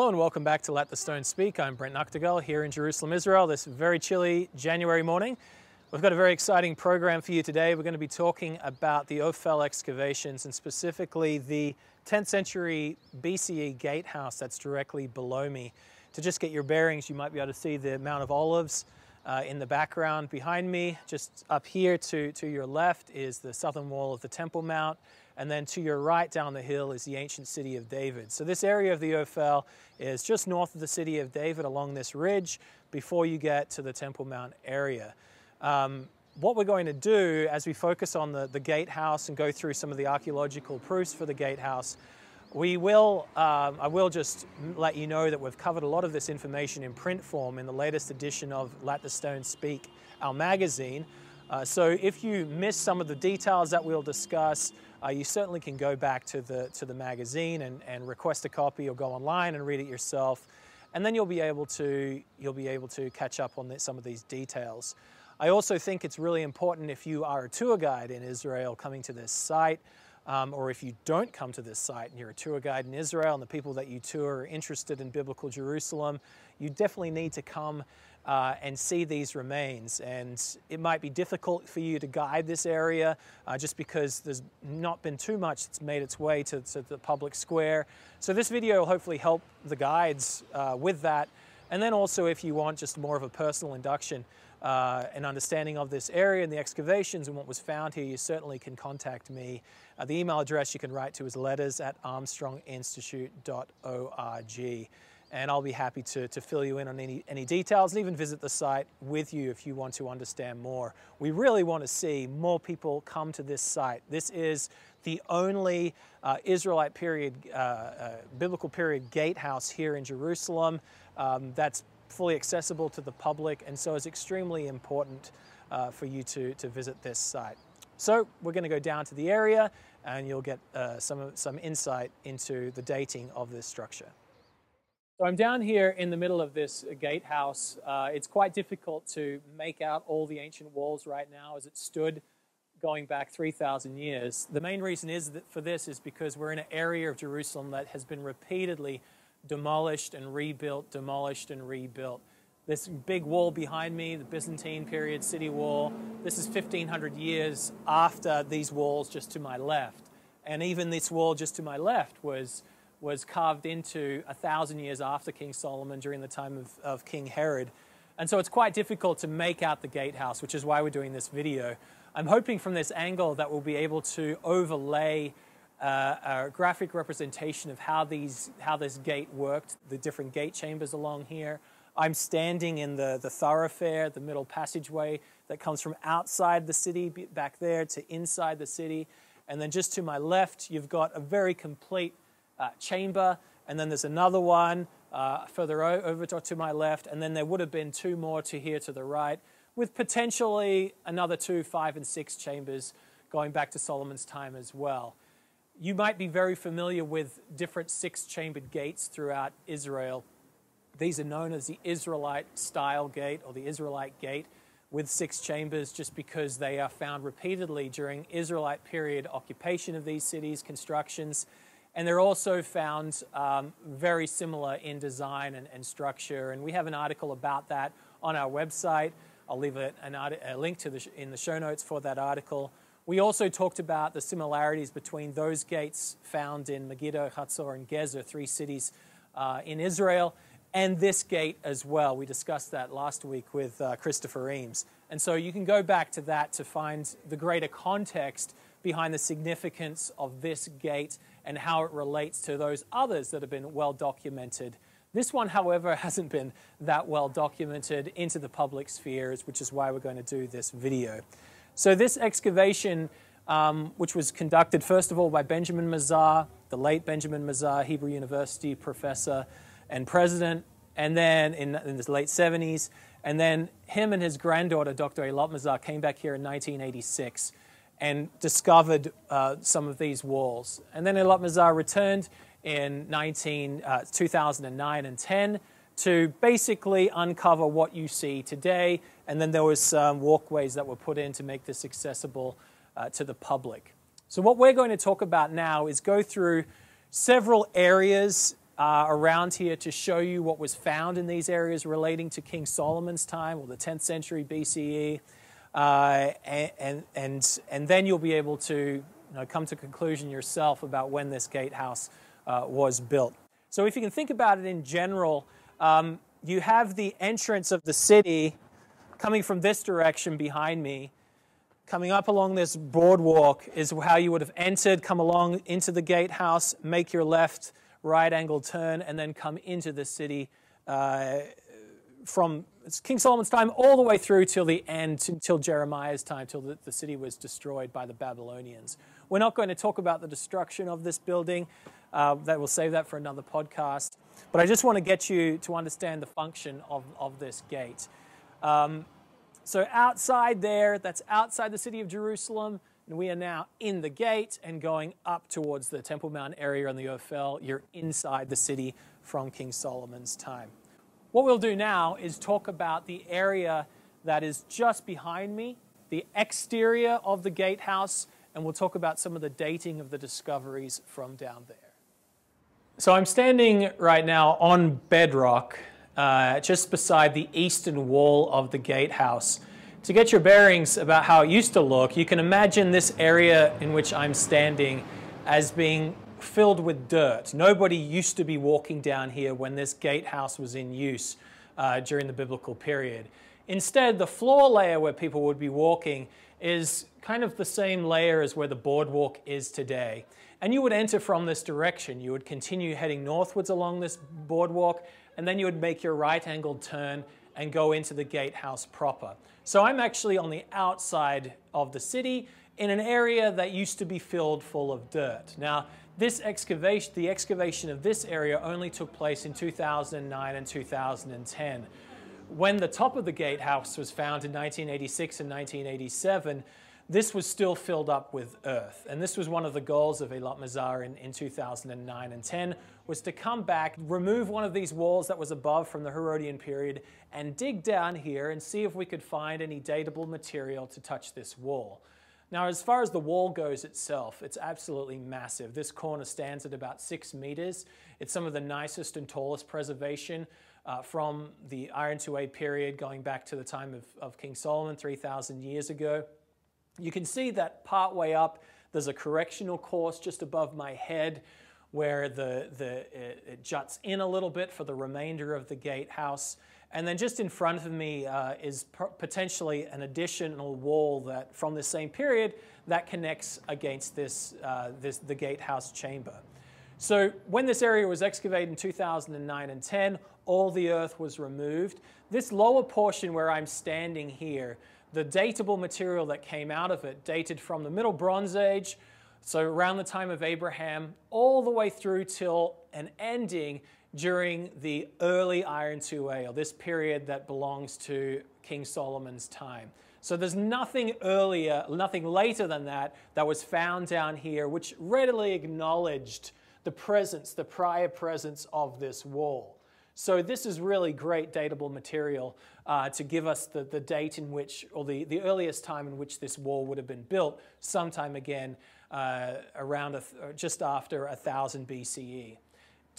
Hello and welcome back to Let the Stone Speak. I'm Brent Nagtegaal here in Jerusalem, Israel, this very chilly January morning. We've got a very exciting program for you today. We're going to be talking about the Ophel excavations and specifically the 10th century BCE gatehouse that's directly below me. To just get your bearings, you might be able to see the Mount of Olives uh, in the background behind me. Just up here to, to your left is the southern wall of the Temple Mount. And then to your right down the hill is the ancient city of David. So this area of the Ophel is just north of the city of David along this ridge before you get to the Temple Mount area. Um, what we're going to do as we focus on the, the gatehouse and go through some of the archaeological proofs for the gatehouse, we will, um, I will just let you know that we've covered a lot of this information in print form in the latest edition of Let the Stone Speak, our magazine. Uh, so if you miss some of the details that we'll discuss, uh, you certainly can go back to the, to the magazine and, and request a copy or go online and read it yourself. And then you'll be able to, you'll be able to catch up on this, some of these details. I also think it's really important if you are a tour guide in Israel coming to this site, um, or if you don't come to this site and you're a tour guide in Israel and the people that you tour are interested in biblical Jerusalem, you definitely need to come uh, and see these remains. And it might be difficult for you to guide this area uh, just because there's not been too much that's made its way to, to the public square. So this video will hopefully help the guides uh, with that. And then also if you want just more of a personal induction, uh, an understanding of this area and the excavations and what was found here, you certainly can contact me. Uh, the email address you can write to is letters at armstronginstitute.org and I'll be happy to, to fill you in on any, any details and even visit the site with you if you want to understand more. We really want to see more people come to this site. This is the only uh, Israelite period, uh, uh, biblical period gatehouse here in Jerusalem um, that's fully accessible to the public and so it's extremely important uh, for you to, to visit this site. So we're going to go down to the area and you'll get uh, some, some insight into the dating of this structure. So I'm down here in the middle of this gatehouse. Uh, it's quite difficult to make out all the ancient walls right now as it stood going back 3,000 years. The main reason is that for this is because we're in an area of Jerusalem that has been repeatedly demolished and rebuilt, demolished and rebuilt. This big wall behind me, the Byzantine period city wall, this is 1,500 years after these walls just to my left. And even this wall just to my left was was carved into a thousand years after King Solomon during the time of, of King Herod. And so it's quite difficult to make out the gatehouse, which is why we're doing this video. I'm hoping from this angle that we'll be able to overlay uh, a graphic representation of how, these, how this gate worked, the different gate chambers along here. I'm standing in the, the thoroughfare, the middle passageway that comes from outside the city back there to inside the city. And then just to my left, you've got a very complete uh, chamber, and then there's another one uh, further over to my left, and then there would have been two more to here to the right, with potentially another two, five, and six chambers going back to Solomon's time as well. You might be very familiar with different six chambered gates throughout Israel. These are known as the Israelite style gate or the Israelite gate with six chambers just because they are found repeatedly during Israelite period occupation of these cities, constructions, and they're also found um, very similar in design and, and, structure. And we have an article about that on our website. I'll leave a, a link to the in the show notes for that article. We also talked about the similarities between those gates found in Megiddo, Hatzor, and Gezer, three cities uh, in Israel, and this gate as well. We discussed that last week with uh, Christopher Eames. And so you can go back to that to find the greater context behind the significance of this gate and how it relates to those others that have been well documented. This one, however, hasn't been that well documented into the public spheres, which is why we're going to do this video. So this excavation, um, which was conducted first of all by Benjamin Mazar, the late Benjamin Mazar, Hebrew University professor and president, and then in, in the late 70s, and then him and his granddaughter, Dr. Eilat Mazar, came back here in 1986 and discovered uh, some of these walls. And then Eilat Mazar returned in 19, uh, 2009 and 10 to basically uncover what you see today. And then there was some walkways that were put in to make this accessible uh, to the public. So what we're going to talk about now is go through several areas uh, around here to show you what was found in these areas relating to King Solomon's time or the 10th century BCE. Uh, and, and, and then you'll be able to you know, come to conclusion yourself about when this gatehouse uh, was built. So if you can think about it in general, um, you have the entrance of the city coming from this direction behind me. Coming up along this boardwalk is how you would have entered, come along into the gatehouse, make your left, right angle turn, and then come into the city uh, from King Solomon's time all the way through till the end, until Jeremiah's time, till the, the city was destroyed by the Babylonians. We're not going to talk about the destruction of this building. Uh, that we'll save that for another podcast. But I just want to get you to understand the function of, of this gate. Um, so outside there, that's outside the city of Jerusalem, and we are now in the gate and going up towards the Temple Mount area on the Ophel. You're inside the city from King Solomon's time. What we'll do now is talk about the area that is just behind me, the exterior of the gatehouse, and we'll talk about some of the dating of the discoveries from down there. So I'm standing right now on bedrock, uh, just beside the eastern wall of the gatehouse. To get your bearings about how it used to look, you can imagine this area in which I'm standing as being filled with dirt. Nobody used to be walking down here when this gatehouse was in use uh, during the biblical period. Instead, the floor layer where people would be walking is kind of the same layer as where the boardwalk is today. And you would enter from this direction. You would continue heading northwards along this boardwalk, and then you would make your right angled turn and go into the gatehouse proper. So I'm actually on the outside of the city in an area that used to be filled full of dirt. Now, this excavation, the excavation of this area only took place in 2009 and 2010. When the top of the gatehouse was found in 1986 and 1987, this was still filled up with earth. And this was one of the goals of Eilat Mazar in, in 2009 and 10, was to come back, remove one of these walls that was above from the Herodian period, and dig down here and see if we could find any datable material to touch this wall. Now, as far as the wall goes itself, it's absolutely massive. This corner stands at about six meters. It's some of the nicest and tallest preservation uh, from the Iron 2A period going back to the time of, of King Solomon 3,000 years ago. You can see that part way up, there's a correctional course just above my head where the, the, it, it juts in a little bit for the remainder of the gatehouse. And then just in front of me uh, is potentially an additional wall that from the same period that connects against this, uh, this, the gatehouse chamber. So when this area was excavated in 2009 and 10, all the earth was removed. This lower portion where I'm standing here the datable material that came out of it dated from the Middle Bronze Age, so around the time of Abraham, all the way through till an ending during the early Iron 2A, or this period that belongs to King Solomon's time. So there's nothing earlier, nothing later than that, that was found down here, which readily acknowledged the presence, the prior presence of this wall. So this is really great datable material uh, to give us the, the date in which, or the, the earliest time in which this wall would have been built, sometime again uh, around a, just after 1000 BCE.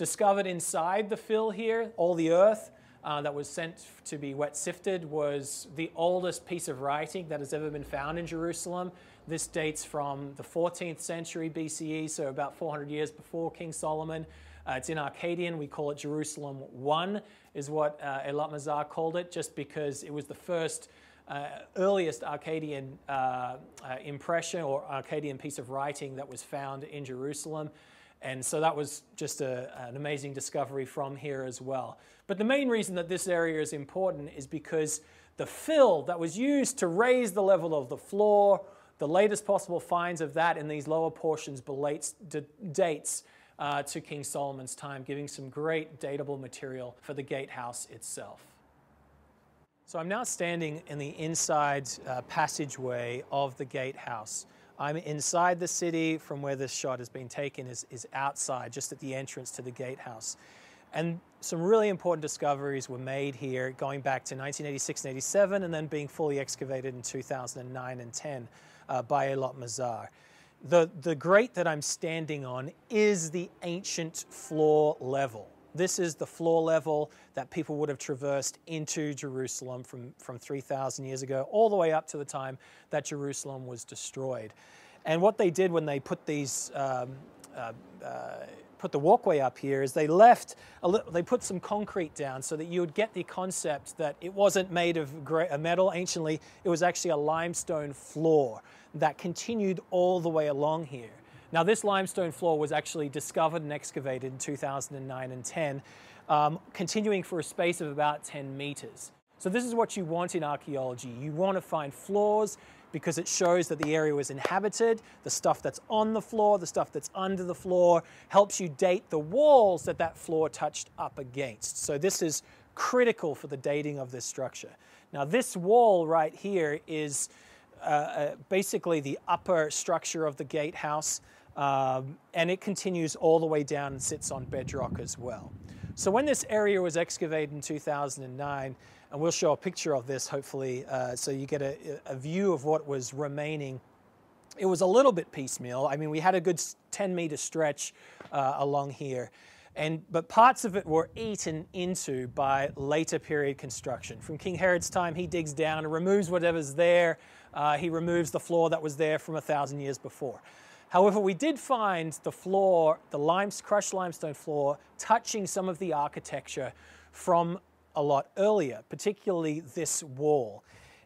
Discovered inside the fill here, all the earth uh, that was sent to be wet sifted was the oldest piece of writing that has ever been found in Jerusalem. This dates from the 14th century BCE, so about 400 years before King Solomon. Uh, it's in Akkadian. We call it Jerusalem 1, is what uh, Eilat Mazar called it, just because it was the first, uh, earliest Akkadian uh, uh, impression or Akkadian piece of writing that was found in Jerusalem. And so that was just a, an amazing discovery from here as well. But the main reason that this area is important is because the fill that was used to raise the level of the floor, the latest possible finds of that in these lower portions dates uh, to King Solomon's time, giving some great datable material for the gatehouse itself. So I'm now standing in the inside uh, passageway of the gatehouse. I'm inside the city from where this shot has been taken is, is outside, just at the entrance to the gatehouse. And some really important discoveries were made here going back to 1986 and 87 and then being fully excavated in 2009 and 10 uh, by Eilat Mazar. the, the grate that I'm standing on is the ancient floor level. This is the floor level that people would have traversed into Jerusalem from, from 3,000 years ago, all the way up to the time that Jerusalem was destroyed. And what they did when they put these um, uh, uh, put the walkway up here is they left, they put some concrete down so that you would get the concept that it wasn't made of metal anciently, it was actually a limestone floor that continued all the way along here. Now this limestone floor was actually discovered and excavated in 2009 and 10, um, continuing for a space of about 10 meters. So this is what you want in archaeology. You want to find floors because it shows that the area was inhabited. The stuff that's on the floor, the stuff that's under the floor, helps you date the walls that that floor touched up against. So this is critical for the dating of this structure. Now this wall right here is uh, uh, basically the upper structure of the gatehouse. Um, and it continues all the way down and sits on bedrock as well. So when this area was excavated in 2009, and we'll show a picture of this hopefully uh, so you get a, a, view of what was remaining. It was a little bit piecemeal. I mean, we had a good 10 meter stretch uh, along here. And, but parts of it were eaten into by later period construction. From King Herod's time, he digs down and removes whatever's there. Uh, he removes the floor that was there from a thousand years before. However, we did find the floor, the crushed limestone floor, touching some of the architecture from a lot earlier, particularly this wall.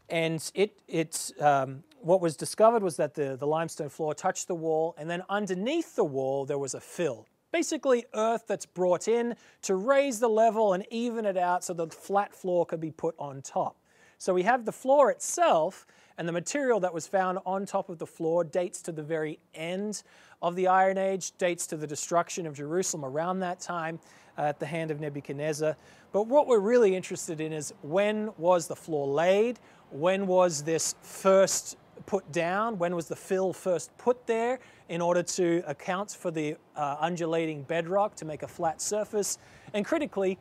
And it, it, um, what was discovered was that the, the limestone floor touched the wall, and then underneath the wall there was a fill. Basically, earth that's brought in to raise the level and even it out so the flat floor could be put on top. So we have the floor itself, and the material that was found on top of the floor dates to the very end of the Iron Age, dates to the destruction of Jerusalem around that time uh, at the hand of Nebuchadnezzar. But what we're really interested in is when was the floor laid? When was this first put down? When was the fill first put there in order to account for the uh, undulating bedrock to make a flat surface? And critically,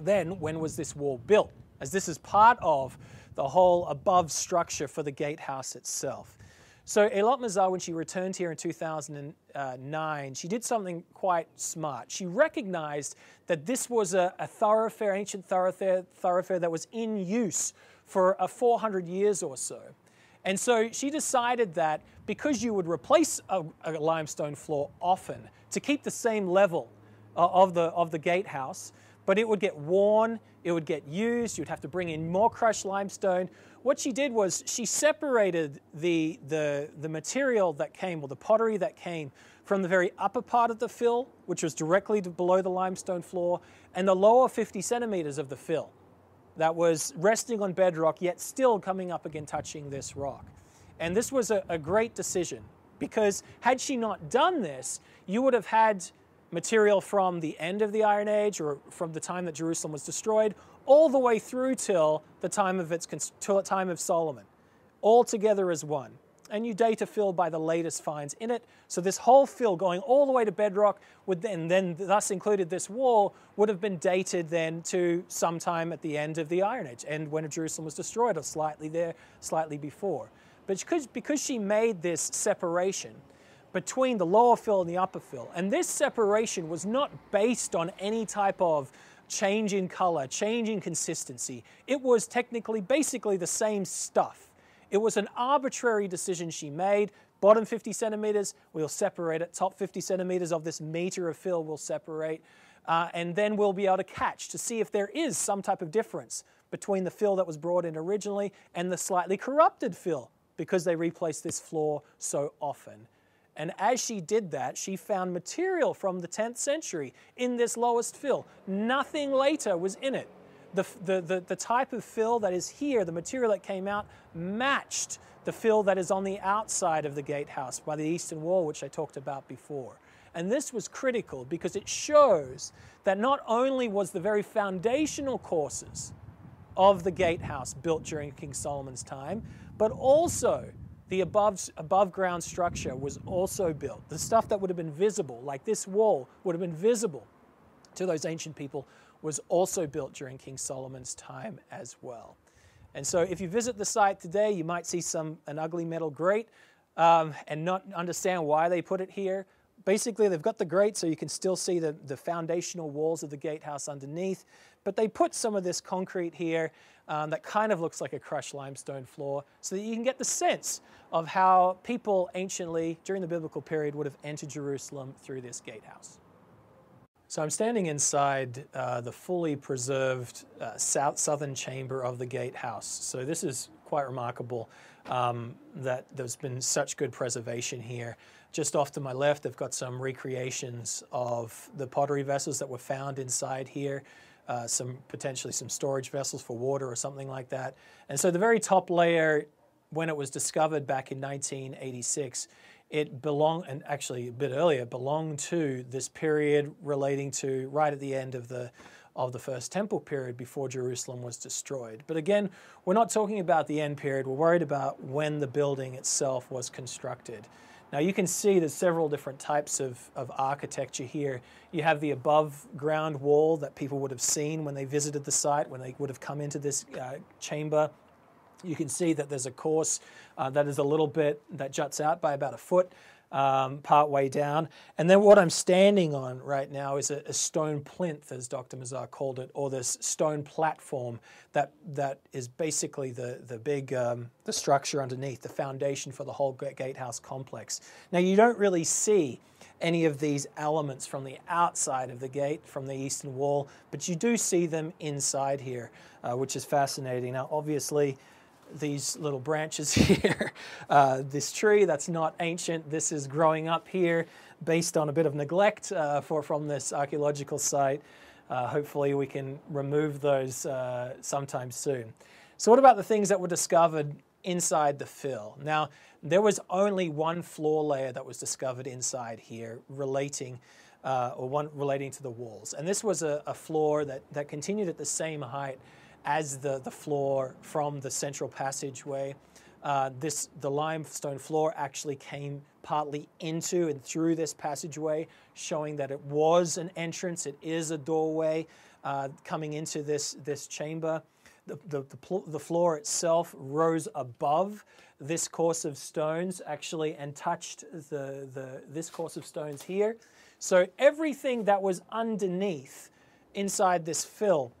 then when was this wall built? As this is part of the whole above structure for the gatehouse itself. So Eilat Mazar, when she returned here in 2009, she did something quite smart. She recognized that this was a, a thoroughfare, ancient thoroughfare, thoroughfare that was in use for a 400 years or so. And so she decided that because you would replace a, a limestone floor often to keep the same level uh, of, the, of the gatehouse, but it would get worn, it would get used, you'd have to bring in more crushed limestone. What she did was she separated the, the, the material that came, or the pottery that came, from the very upper part of the fill, which was directly below the limestone floor, and the lower 50 centimeters of the fill that was resting on bedrock, yet still coming up again, touching this rock. And this was a, a great decision because had she not done this, you would have had material from the end of the Iron Age or from the time that Jerusalem was destroyed all the way through till the time of its till time of Solomon, all together as one. And you date a fill by the latest finds in it. So this whole fill going all the way to bedrock would then, then thus included this wall would have been dated then to sometime at the end of the Iron Age and when Jerusalem was destroyed or slightly there, slightly before. But because she made this separation, between the lower fill and the upper fill. And this separation was not based on any type of change in color, change in consistency. It was technically basically the same stuff. It was an arbitrary decision she made. Bottom 50 centimeters, we'll separate it. Top 50 centimeters of this meter of fill will separate. Uh, and then we'll be able to catch to see if there is some type of difference between the fill that was brought in originally and the slightly corrupted fill because they replace this floor so often. And as she did that, she found material from the 10th century in this lowest fill. Nothing later was in it. The, the, the, the, type of fill that is here, the material that came out, matched the fill that is on the outside of the gatehouse by the eastern wall, which I talked about before. And this was critical because it shows that not only was the very foundational courses of the gatehouse built during King Solomon's time, but also the above, above ground structure was also built. The stuff that would have been visible, like this wall, would have been visible to those ancient people, was also built during King Solomon's time as well. And so if you visit the site today, you might see some an ugly metal grate. um, and not understand why they put it here. Basically, they've got the grate so you can still see the, the foundational walls of the gatehouse underneath, but they put some of this concrete here um, that kind of looks like a crushed limestone floor so that you can get the sense of how people anciently, during the biblical period, would have entered Jerusalem through this gatehouse. So I'm standing inside uh, the fully preserved uh, south, southern chamber of the gatehouse. So this is quite remarkable um, that there's been such good preservation here. Just off to my left, they've got some recreations of the pottery vessels that were found inside here. Uh, some potentially some storage vessels for water or something like that. And so the very top layer, when it was discovered back in 1986, it belonged, and actually a bit earlier, belonged to this period relating to right at the end of the of the first temple period before Jerusalem was destroyed. But again, we're not talking about the end period, we're worried about when the building itself was constructed. Now you can see there's several different types of, of architecture here. You have the above ground wall that people would have seen when they visited the site, when they would have come into this uh, chamber. You can see that there's a course uh, that is a little bit, that juts out by about a foot um, part way down. And then what I'm standing on right now is a, a, stone plinth, as Dr. Mazar called it, or this stone platform that that is basically the the big um, the structure underneath, the foundation for the whole gatehouse complex. Now you don't really see any of these elements from the outside of the gate, from the eastern wall, but you do see them inside here, uh, which is fascinating. Now, obviously, these little branches here. Uh, this tree that's not ancient, this is growing up here based on a bit of neglect uh, for, from this archaeological site. Uh, hopefully we can remove those uh, sometime soon. So what about the things that were discovered inside the fill? Now, there was only one floor layer that was discovered inside here relating uh, or one relating to the walls. And this was a, a floor that, that continued at the same height as the, the floor from the central passageway. Uh, this the limestone floor actually came partly into and through this passageway, showing that it was an entrance. It is a doorway uh, coming into this this chamber. The, the, the, the, floor itself rose above this course of stones actually and touched the, the, this course of stones here. So everything that was underneath inside this fill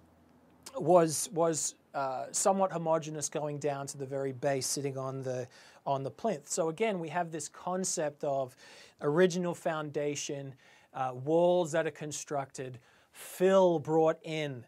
was was uh, somewhat homogeneous going down to the very base sitting on the on the plinth. So again, we have this concept of original foundation, uh, walls that are constructed, fill brought in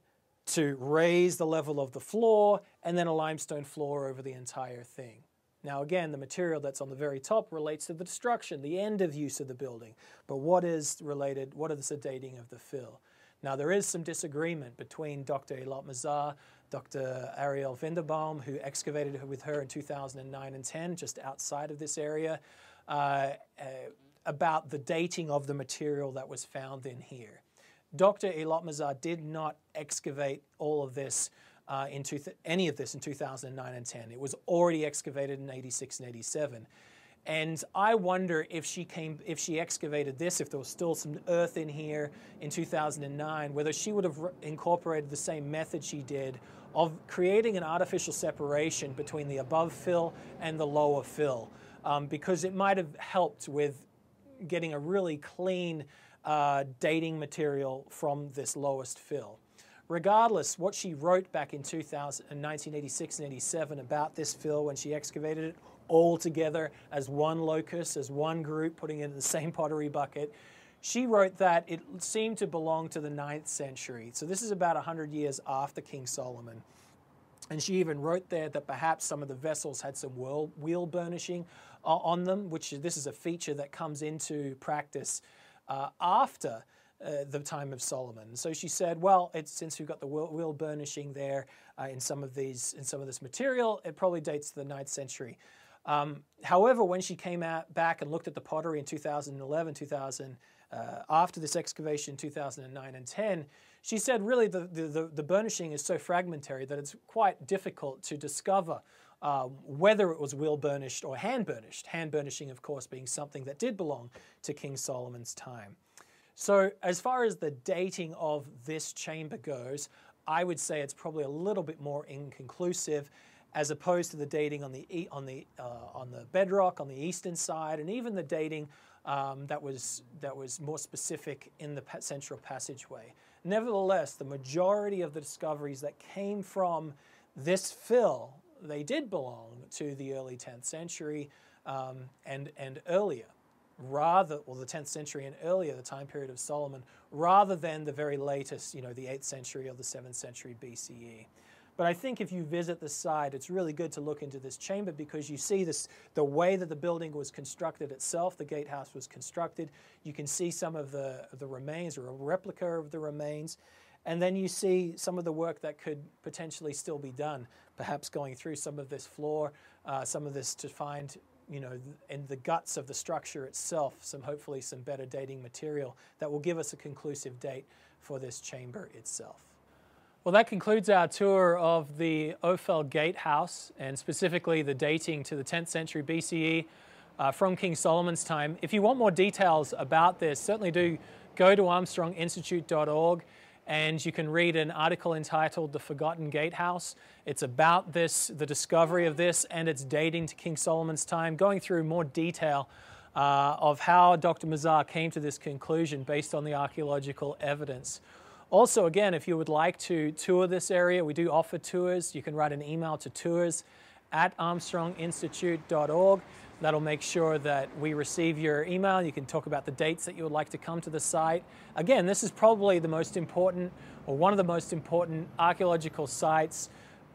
to raise the level of the floor, and then a limestone floor over the entire thing. Now again, the material that's on the very top relates to the destruction, the end of use of the building. But what is related, what is the dating of the fill? Now, there is some disagreement between Dr. Eilat Mazar, Dr. Ariel Winderbaum, who excavated with her in 2009 and 10, just outside of this area, uh, uh, about the dating of the material that was found in here. Dr. Eilat Mazar did not excavate all of this uh, in any of this in 2009 and 10. It was already excavated in 86 and 87. And I wonder if she came, if she excavated this, if there was still some earth in here in 2009, whether she would have incorporated the same method she did of creating an artificial separation between the above fill and the lower fill, um, because it might have helped with getting a really clean uh, dating material from this lowest fill. Regardless, what she wrote back in 2000, 1986 and 87 about this fill when she excavated it all together as one locus, as one group, putting it in the same pottery bucket. She wrote that it seemed to belong to the 9th century. So this is about 100 years after King Solomon. And she even wrote there that perhaps some of the vessels had some wheel burnishing uh, on them, which this is a feature that comes into practice uh, after uh, the time of Solomon. So she said, well, since we've got the wheel, burnishing there uh, in some of these in some of this material, it probably dates to the 9th century. Um, however, when she came out back and looked at the pottery in 2011, 2000, uh, after this excavation in 2009 and 10, she said really the, the, the, burnishing is so fragmentary that it's quite difficult to discover uh, whether it was wheel burnished or hand burnished. Hand burnishing, of course, being something that did belong to King Solomon's time. So, as far as the dating of this chamber goes, I would say it's probably a little bit more inconclusive as opposed to the dating on the on the uh, on the bedrock on the eastern side, and even the dating um, that was that was more specific in the central passageway. Nevertheless, the majority of the discoveries that came from this fill, they did belong to the early 10th century um, and and earlier rather, well, the 10th century and earlier, the time period of Solomon, rather than the very latest, you know, the 8th century or the 7th century BCE. But I think if you visit the site, it's really good to look into this chamber because you see this, the way that the building was constructed itself, the gatehouse was constructed. You can see some of the, the remains or a replica of the remains. And then you see some of the work that could potentially still be done, perhaps going through some of this floor, uh, some of this to find you know, in the guts of the structure itself, some hopefully some better dating material that will give us a conclusive date for this chamber itself. Well, that concludes our tour of the Ophel Gatehouse and specifically the dating to the 10th century BCE uh, from King Solomon's time. If you want more details about this, certainly do go to armstronginstitute.org and you can read an article entitled The Forgotten Gatehouse. It's about this, the discovery of this, and its dating to King Solomon's time, going through more detail uh, of how Dr. Mazar came to this conclusion based on the archaeological evidence. Also, again, if you would like to tour this area, we do offer tours. You can write an email to tours at armstronginstitute.org. That'll make sure that we receive your email. You can talk about the dates that you would like to come to the site. Again, this is probably the most important or one of the most important archaeological sites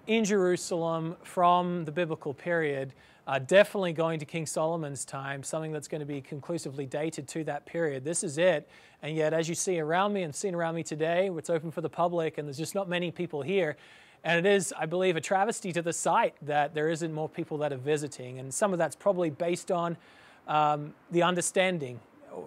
in Jerusalem from the biblical period. Uh, definitely going to King Solomon's time, something that's going to be conclusively dated to that period. This is it. And yet, as you see around me and seen around me today, it's open for the public and there's just not many people here. And it is, I believe, a travesty to the site that there isn't more people that are visiting. And some of that's probably based on um, the understanding.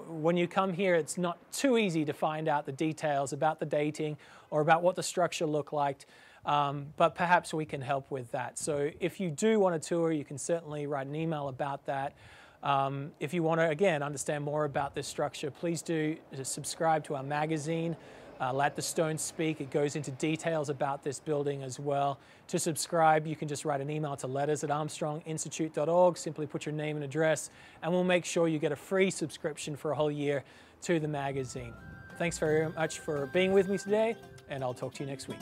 When you come here, it's not too easy to find out the details about the dating or about what the structure looked like. Um, but perhaps we can help with that. So if you do want a tour, you can certainly write an email about that. Um, if you want to, again, understand more about this structure, please do subscribe to our magazine uh, Let the Stone Speak. It goes into details about this building as well. To subscribe, you can just write an email to letters at armstronginstitute.org. Simply put your name and address, and we'll make sure you get a free subscription for a whole year to the magazine. Thanks very much for being with me today, and I'll talk to you next week.